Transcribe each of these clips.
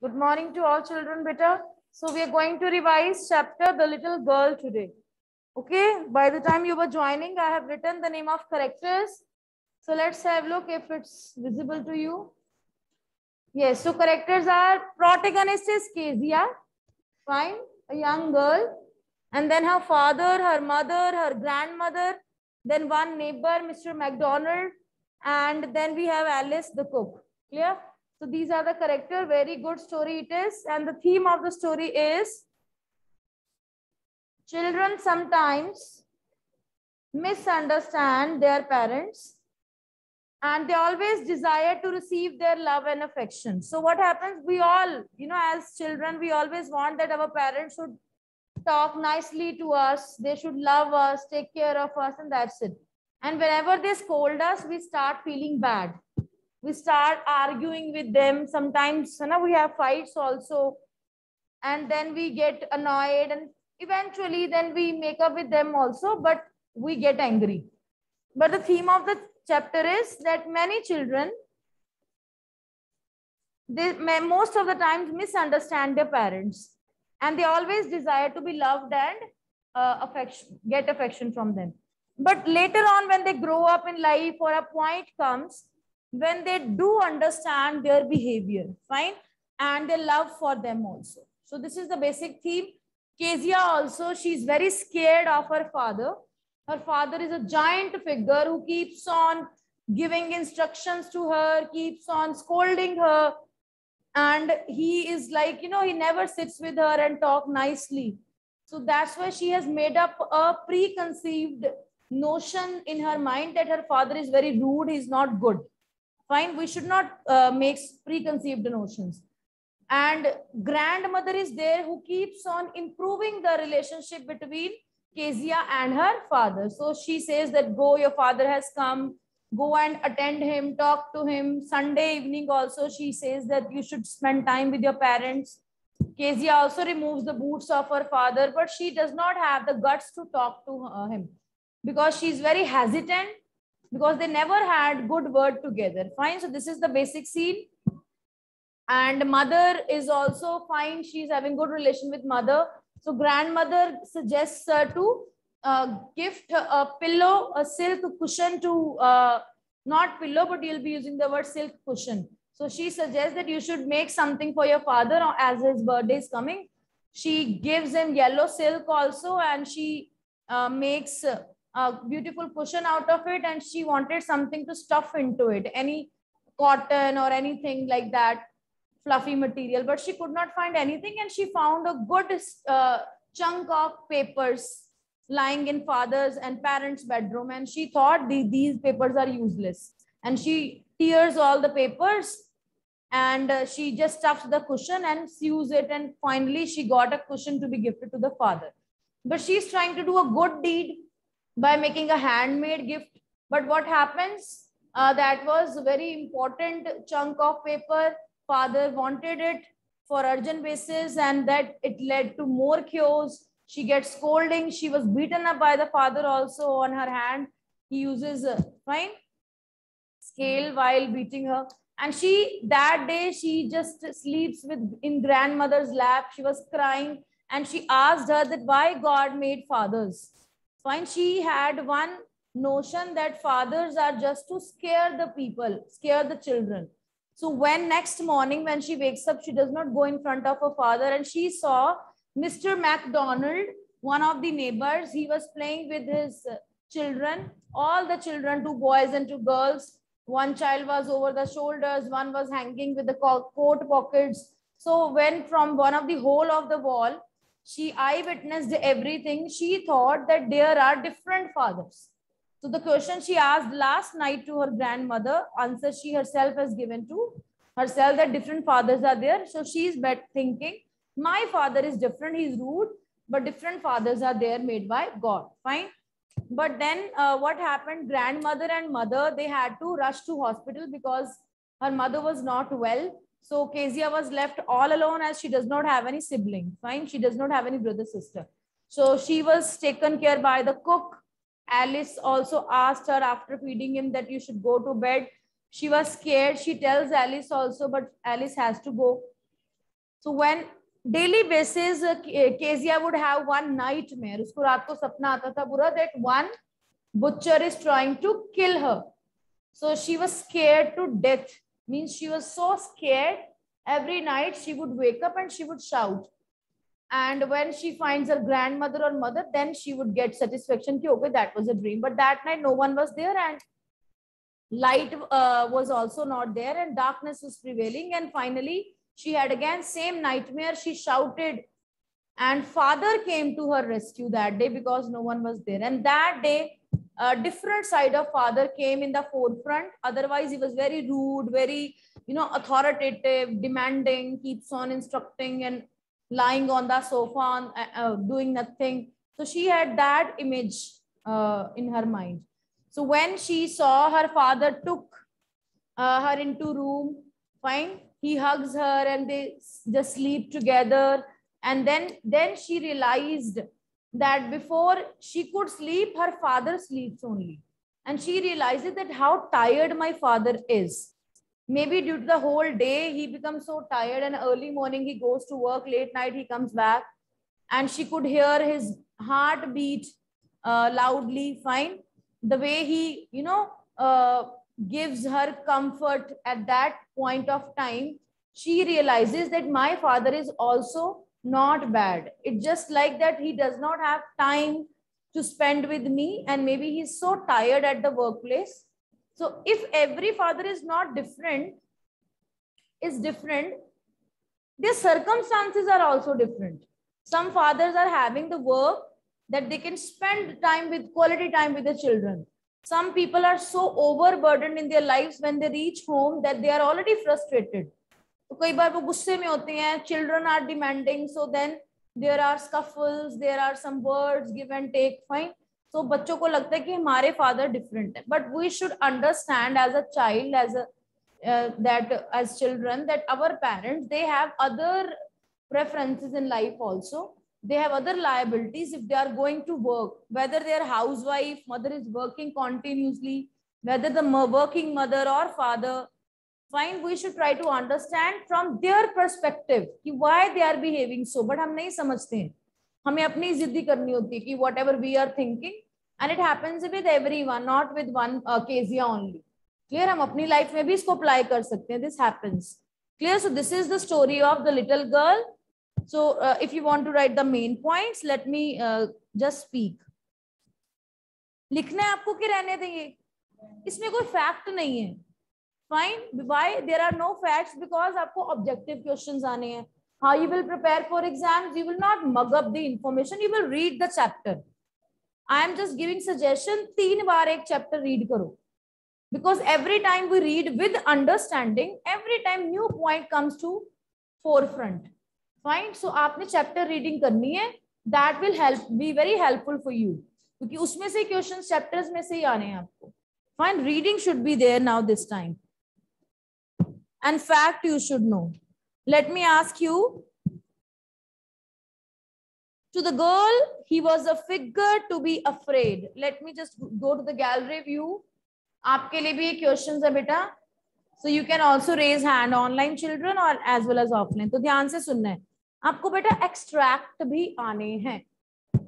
Good morning to all children, beta. So we are going to revise chapter The Little Girl today. Okay, by the time you were joining, I have written the name of characters. So let's have a look if it's visible to you. Yes, so characters are protagonist is Kezia, fine, a young girl. And then her father, her mother, her grandmother, then one neighbor, Mr. McDonald, and then we have Alice the cook. Clear? So these are the character. Very good story it is. And the theme of the story is children sometimes misunderstand their parents and they always desire to receive their love and affection. So what happens? We all, you know, as children, we always want that our parents should talk nicely to us. They should love us, take care of us, and that's it. And whenever they scold us, we start feeling bad we start arguing with them. Sometimes you know we have fights also. And then we get annoyed and eventually then we make up with them also but we get angry. But the theme of the chapter is that many children they most of the times misunderstand their parents. And they always desire to be loved and uh, affection get affection from them. But later on when they grow up in life or a point comes when they do understand their behavior, fine, and their love for them also. So this is the basic theme. Kezia also, she's very scared of her father. Her father is a giant figure who keeps on giving instructions to her, keeps on scolding her. And he is like, you know, he never sits with her and talk nicely. So that's why she has made up a preconceived notion in her mind that her father is very rude, he's not good fine we should not uh, make preconceived notions and grandmother is there who keeps on improving the relationship between Kezia and her father. So she says that go, your father has come, go and attend him, talk to him. Sunday evening also she says that you should spend time with your parents. Kezia also removes the boots of her father, but she does not have the guts to talk to uh, him because she's very hesitant because they never had good word together. Fine. So this is the basic scene. And mother is also fine. She's having good relation with mother. So grandmother suggests her to uh, gift a pillow, a silk cushion to, uh, not pillow, but you'll be using the word silk cushion. So she suggests that you should make something for your father as his birthday is coming. She gives him yellow silk also and she uh, makes a beautiful cushion out of it and she wanted something to stuff into it. Any cotton or anything like that fluffy material but she could not find anything and she found a good uh, chunk of papers lying in father's and parents bedroom and she thought the, these papers are useless. And she tears all the papers and uh, she just stuffs the cushion and sews it and finally she got a cushion to be gifted to the father. But she's trying to do a good deed by making a handmade gift. But what happens? Uh, that was a very important chunk of paper. Father wanted it for urgent basis and that it led to more cures. She gets scolding. She was beaten up by the father also on her hand. He uses a fine scale while beating her. And she, that day, she just sleeps with in grandmother's lap. She was crying and she asked her that why God made fathers Fine. She had one notion that fathers are just to scare the people, scare the children. So when next morning, when she wakes up, she does not go in front of her father and she saw Mr. MacDonald, one of the neighbors, he was playing with his children, all the children, two boys and two girls. One child was over the shoulders, one was hanging with the coat pockets. So when from one of the hole of the wall, she eyewitnessed everything. She thought that there are different fathers. So the question she asked last night to her grandmother answer she herself has given to herself that different fathers are there. So she's thinking my father is different. He's rude but different fathers are there made by god. Fine. But then uh, what happened? Grandmother and mother they had to rush to hospital because her mother was not well so Kezia was left all alone as she does not have any sibling. Fine. She does not have any brother sister. So she was taken care by the cook. Alice also asked her after feeding him that you should go to bed. She was scared. She tells Alice also, but Alice has to go. So when daily basis, uh, Kezia would have one nightmare. उसको रात को सपना आता था बुरा that one butcher is trying to kill her. So she was scared to death. Means she was so scared. Every night she would wake up and she would shout. And when she finds her grandmother or mother, then she would get satisfaction. Okay, that was a dream. But that night no one was there and light uh, was also not there and darkness was prevailing. And finally she had again same nightmare. She shouted and father came to her rescue that day because no one was there. And that day, a different side of father came in the forefront. Otherwise, he was very rude, very, you know, authoritative, demanding, keeps on instructing and lying on the sofa, and, uh, uh, doing nothing. So she had that image uh, in her mind. So when she saw her father took uh, her into room, fine, he hugs her and they just sleep together and then then she realized that before she could sleep her father sleeps only. And she realizes that how tired my father is. Maybe due to the whole day he becomes so tired and early morning he goes to work late night he comes back. And she could hear his heartbeat uh, loudly fine. The way he you know uh, gives her comfort at that point of time she realizes that my father is also not bad. It's just like that he does not have time to spend with me and maybe he's so tired at the workplace. So if every father is not different, is different, their circumstances are also different. Some fathers are having the work that they can spend time with quality time with the children. Some people are so overburdened in their lives when they reach home that they are already frustrated तो कई बार वो गुस्से में होते हैं children are demanding so then there are scuffles there are some words give and take fine तो बच्चों को लगता है कि हमारे फादर डिफरेंट है but we should understand as a child as a that as children that our parents they have other preferences in life also they have other liabilities if they are going to work whether they are housewife mother is working continuously whether the working mother or father find we should try to understand from their perspective कि why they are behaving so, but हम नहीं समझते। हैं हमें अपनी जिद्दी करनी होती है कि whatever we are thinking and it happens with everyone not with one Kezia only clear हम अपनी लाइफ में भी इसको अप्लाई कर सकते हैं। This happens clear so this is the story of the little girl so if you want to write the main point let me just speak लिखना है आपको कि रहने देंगे? इसमें कोई फैक्ट नहीं है। Fine why there are no facts because आपको ऑब्जेक्टिव क्वेश्चन आने हैं how you will prepare for exams you will not mug up the information you will read the chapter i am just giving suggestion तीन बार एक chapter read करो because every time we read with understanding every time new point comes to forefront fine so आपने chapter reading करनी है that will help be very helpful for you क्योंकि उसमें से questions chapters में से ही आने हैं आपको fine reading should be there now this time and fact you should know. Let me ask you. To the girl, he was a figure to be afraid. Let me just go to the gallery view. आपके लिए भी questions है बेटा so you can also raise hand online children or as well as offline तो ध्यान से सुनना है आपको बेटा extract भी आने हैं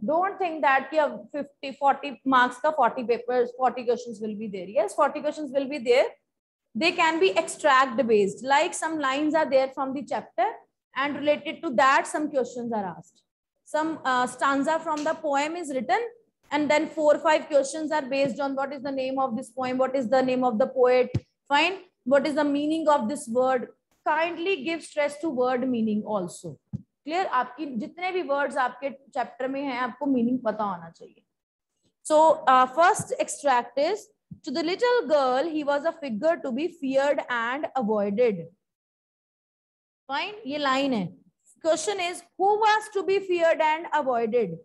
don't think that कि 50 40 marks का 40 papers 40 questions will be there yes 40 questions will be there They can be extract based like some lines are there from the chapter and related to that some questions are asked some uh, stanza from the poem is written and then four five questions are based on what is the name of this poem what is the name of the poet fine what is the meaning of this word kindly give stress to word meaning also clear आपकी जितने भी words आपके chapter में हैं आपको meaning पता होना चाहिए so uh, first extract is To the little girl, he was a figure to be feared and avoided. Fine, ये line है. Question is, who was to be feared and avoided?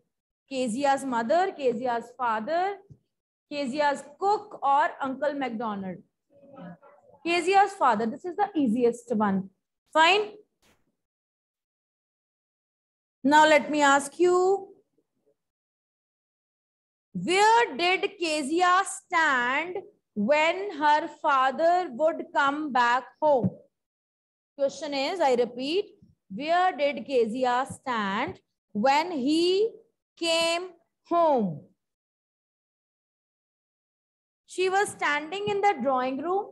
Kezia's mother, Kezia's father, Kezia's cook or Uncle MacDonald? Kezia's father. This is the easiest one. Fine. Now let me ask you, where did Kezia stand when her father would come back home? Question is, I repeat, Where did Kezia stand when he came home? She was standing in the drawing room.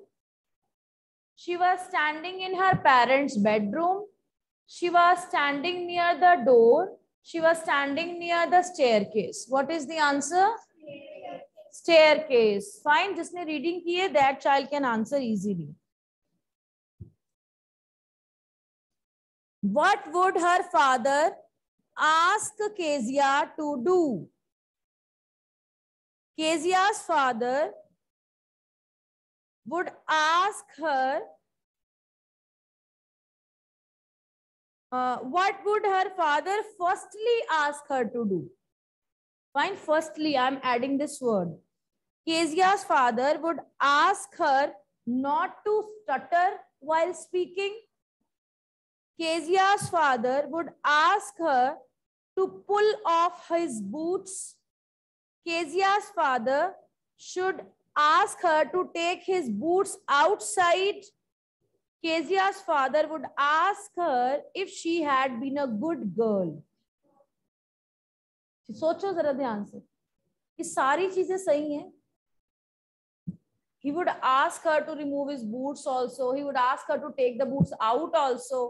She was standing in her parents' bedroom. She was standing near the door. She was standing near the staircase. What is the answer? Staircase. Fine. जिसने reading की है, that child can answer easily. What would her father ask Kezia to do? Kezia's father would ask her uh, what would her father firstly ask her to do? Fine, firstly, I'm adding this word. Kezia's father would ask her not to stutter while speaking Kezia's father would ask her to pull off his boots. Kezia's father should ask her to take his boots outside. Kezia's father would ask her if she had been a good girl. सोचो जरा ध्यान से ये सारी चीजें सही हैं he would ask her to remove his boots also he would ask her to take the boots out also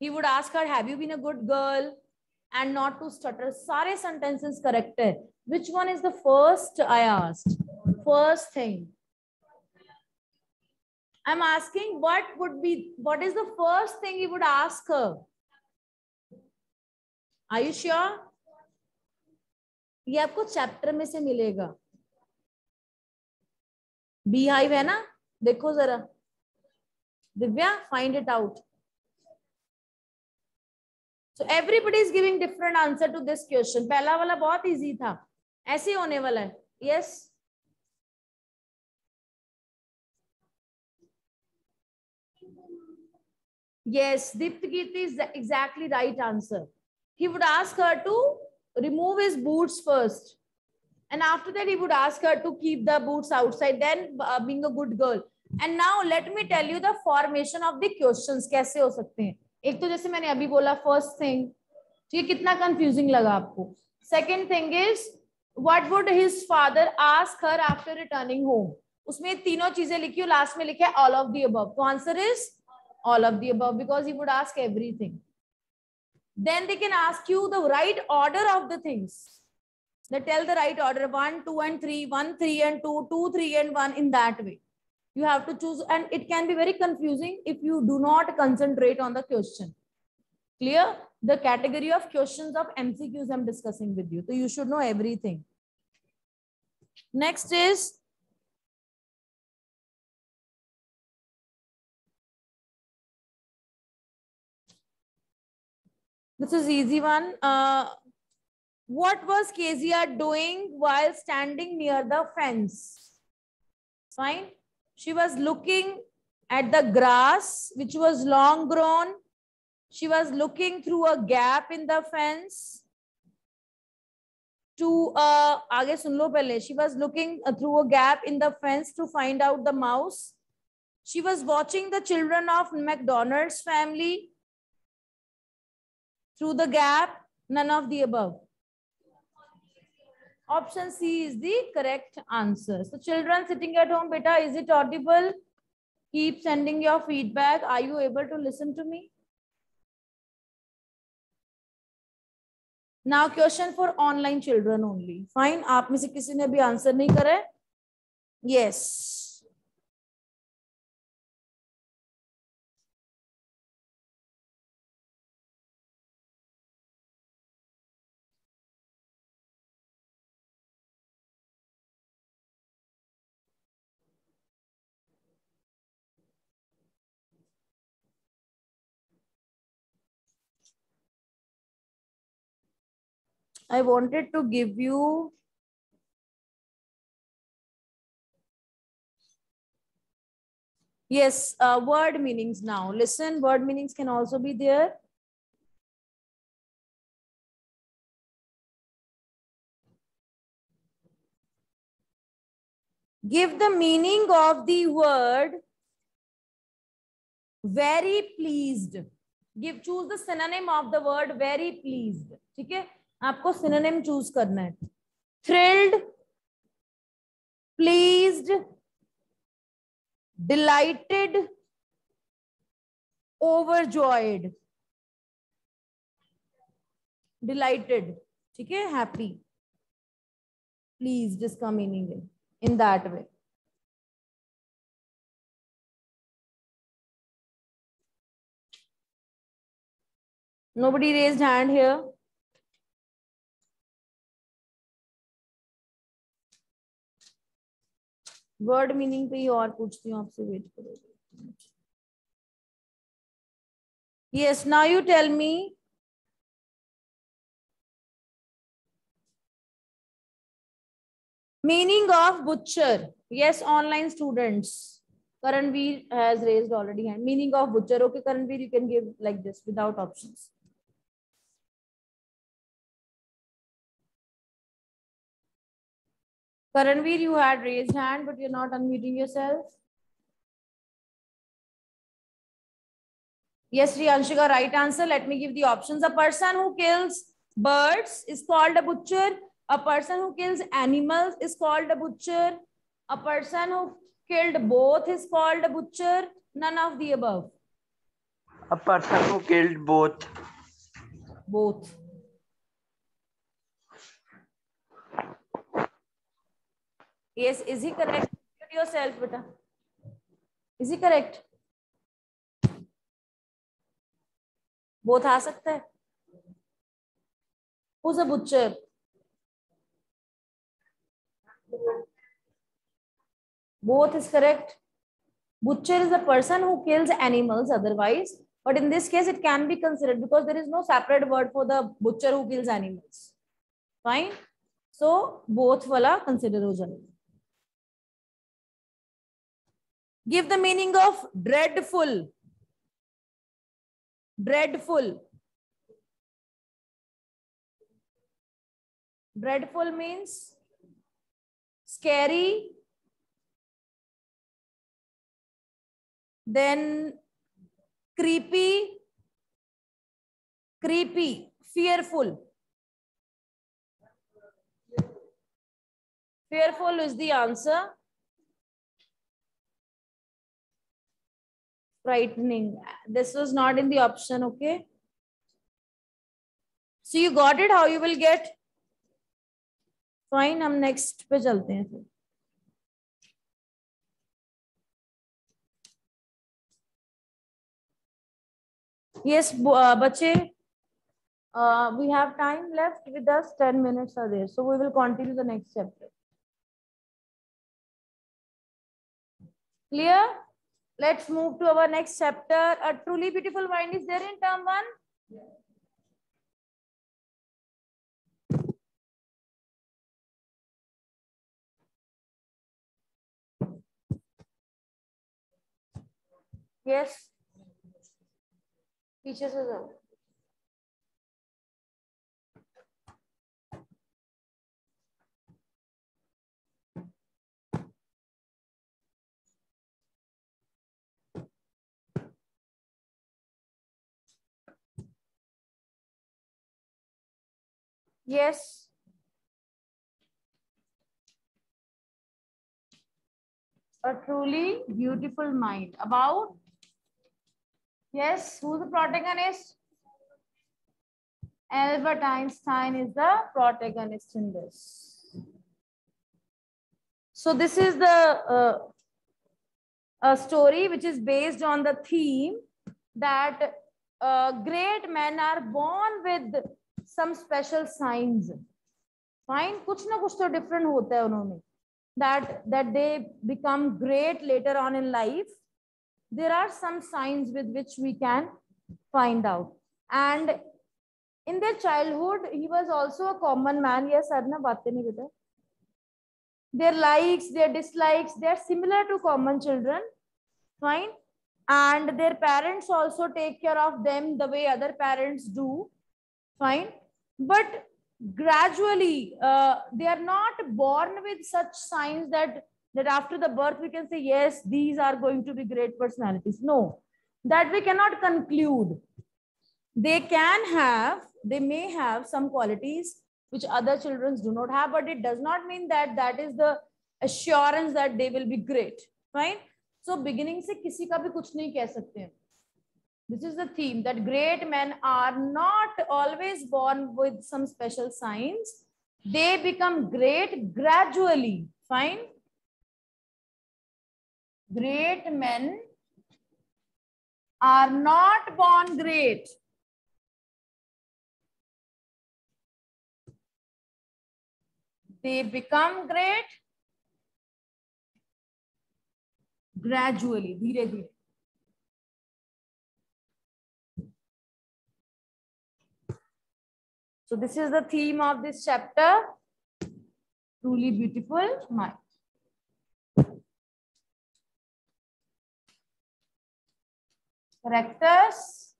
he would ask her have you been a good girl and not to stutter sare sentences correct hai which one is the first i asked first thing I'm asking what would be, what is the first thing you would ask her? Are you sure? ये आपको chapter में से मिलेगा। Bee hive है ना? देखो जरा। Divya find it out so everybody is giving different answer to this question पहला वाला बहुत इजी था। ऐसे होने वाला है। Yes yes? Yes Dipti is exactly right answer he would ask her to remove his boots first and after that he would ask her to keep the boots outside then uh, being a good girl and now let me tell you the formation of the questions कैसे हो सकते हैं एक तो जैसे मैंने अभी बोला फ़र्स्ट थिंग ठीक कितना कंफ्यूजिंग लगा आपको second thing is what would his father ask her after returning home उसमें तीनों चीज़ें लिखी लास्ट में लिखे ऑल ऑफ़ दी तो answer is all of the above because he would ask everything. Then they can ask you the right order of the things. They tell the right order 1, 2, and three; one, three, and two; two, three, and 1 in that way. You have to choose, and it can be very confusing if you do not concentrate on the question. Clear? The category of questions of MCQs I'm discussing with you. So you should know everything. Next is This is easy one. Uh, what was Kezia doing while standing near the fence? Fine. She was looking at the grass, which was long grown. She was looking through a gap in the fence to, uh, आगे सुन लो पहले. She was looking uh, through a gap in the fence to find out the mouse. She was watching the children of McDonald's family through the gap. None of the above. Option C is the correct answer. So children sitting at home, beta, is it audible? Keep sending your feedback. Are you able to listen to me? Now question for online children only. Fine. आप में से किसी ने भी answer नहीं करे? Yes. I wanted to give you Yes, uh, word meanings now. Listen, word meanings can also be there. Give the meaning of the word very pleased. Give choose the synonym of the word very pleased. Okay. आपको synonym choose करना है. Thrilled pleased delighted overjoyed delighted ठीक है? Happy please इसका meaning है in that way nobody raised hand here. Word meaning पे ही और पूछती हूँ आपसे वेट करोगे yes now you tell me meaning of butcher yes online students karanveer has raised already hand meaning of butcher okay karanveer you can give like this without options Karanveer, you had raised hand, but you're not unmuting yourself. Yes, Riyanshika, right answer. Let me give the options. A person who kills birds is called a butcher. A person who kills animals is called a butcher. A person who killed both is called a butcher. None of the above. A person who killed both. Both. Yes, is he correct? Mute yourself, beta. Is he correct? Both आ सकता है. Who's a butcher? Both is correct. Butcher is a person who kills animals otherwise, but in this case it can be considered because there is no separate word for the butcher who kills animals. Fine. So both wala consider ho jayega. Give the meaning of dreadful. Dreadful. Dreadful means scary. Then creepy. Creepy. Fearful. Fearful is the answer. frightening. This was not in the option, okay? So you got it, how you will get? Fine, हम next पे चलते हैं फिर. Yes, uh, बच्चे, uh, we have time left with us. 10 minutes are there. So we will continue the next chapter. Clear? Let's move to our next chapter. A truly beautiful mind is there in term one? Yes. Teachers as well. Yes. A truly beautiful mind. About? Yes, who's the protagonist? Albert Einstein is the protagonist in this. So this is the uh, a story which is based on the theme that uh, great men are born with some special signs fine kuch na kuch to different hota hai unhone that that they become great later on in life there are some signs with which we can find out and in their childhood he was also a common man yes adna baat nahi beta their likes their dislikes they are similar to common children fine and their parents also take care of them the way other parents do fine but gradually uh, they are not born with such signs that that after the birth we can say yes these are going to be great personalities no that we cannot conclude they can have, they may have some qualities which other children do not have, but it does not mean that that is the assurance that they will be great. Fine. So beginning से किसी का भी कुछ नहीं कह सकते हैं. This is the theme that great men are not always born with some special signs. They become great gradually. Fine. Great men are not born great. They become great gradually, dheere dheere. So this is the theme of this chapter. Truly beautiful mind. Characters.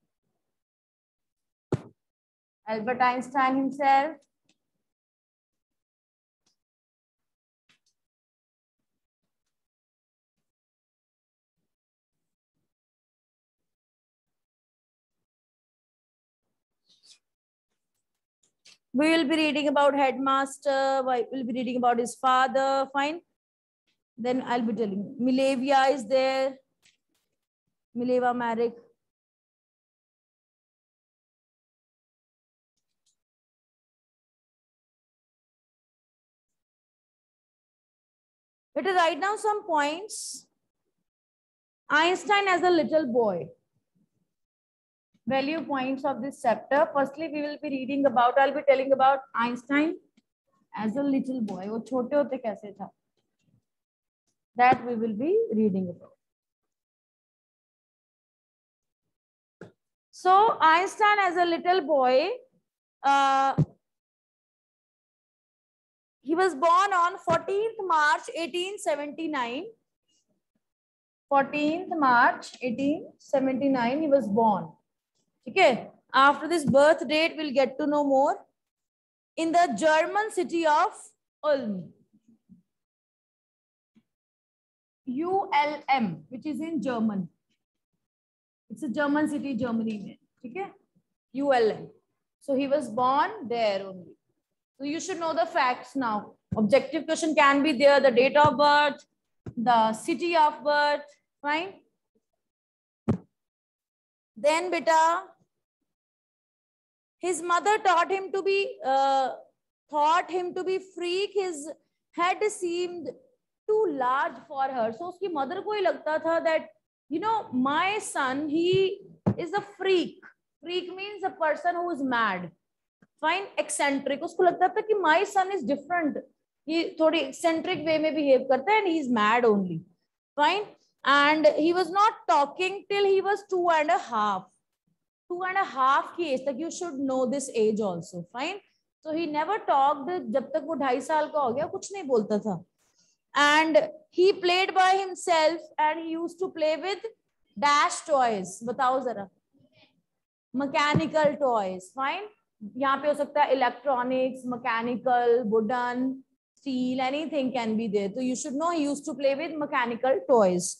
Albert Einstein himself. We will be reading about headmaster we'll be reading about his father fine then i'll be telling you milavia is there mileva Marek. Let us write down some points. Einstein as a little boy value points of this chapter. Firstly, we will be reading about, I'll be telling about Einstein as a little boy. वो छोटे होते कैसे था? That we will be reading about. So Einstein as a little boy, uh, he was born on 14th March 1879. 14th March 1879, he was born. Okay. After this birth date, we'll get to know more. In the German city of Ulm. ULM, which is in German. It's a German city, Germany. Okay? ULM. So he was born there only. So you should know the facts now. Objective question can be there, the date of birth, the city of birth, fine? Then beta, his mother taught him to be, uh, thought him to be freak. His head seemed too large for her. So उसकी mother को ही लगता था that, you know, my son, he is a freak. Freak means a person who is mad. Fine, eccentric. उसको लगता था कि my son is different. He थोड़ी eccentric way में behave करता है and he is mad only. Fine. And he was not talking till he was two and a half. Two and a half की age तक you should know this age also. Fine. So he never talked जब तक वो ढाई साल का हो गया कुछ नहीं बोलता था. And he played by himself and he used to play with dash toys. बताओ जरा. Mechanical toys. Fine. यहाँ पे हो सकता है electronics, mechanical, wooden, steel, anything can be there. So you should know he used to play with mechanical toys.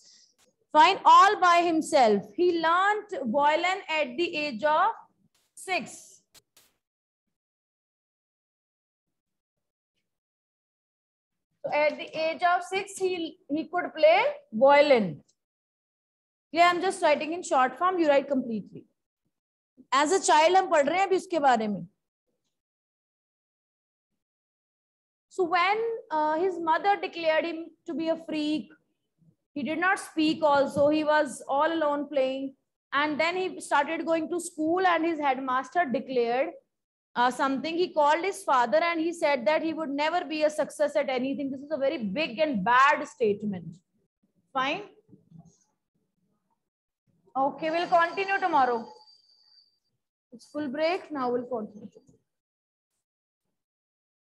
Fine, all by himself. He learned violin at the age of six. So at the age of six, he, he could play violin. Yeah, I'm just writing in short form. You write completely. As a child, हम पढ़ रहे हैं अभी उसके बारे में. So when uh, his mother declared him to be a freak, he did not speak also. He was all alone playing. And then he started going to school and his headmaster declared uh, something. He called his father and he said that he would never be a success at anything. This is a very big and bad statement. Fine. Okay, we'll continue tomorrow. It's full break. Now we'll continue.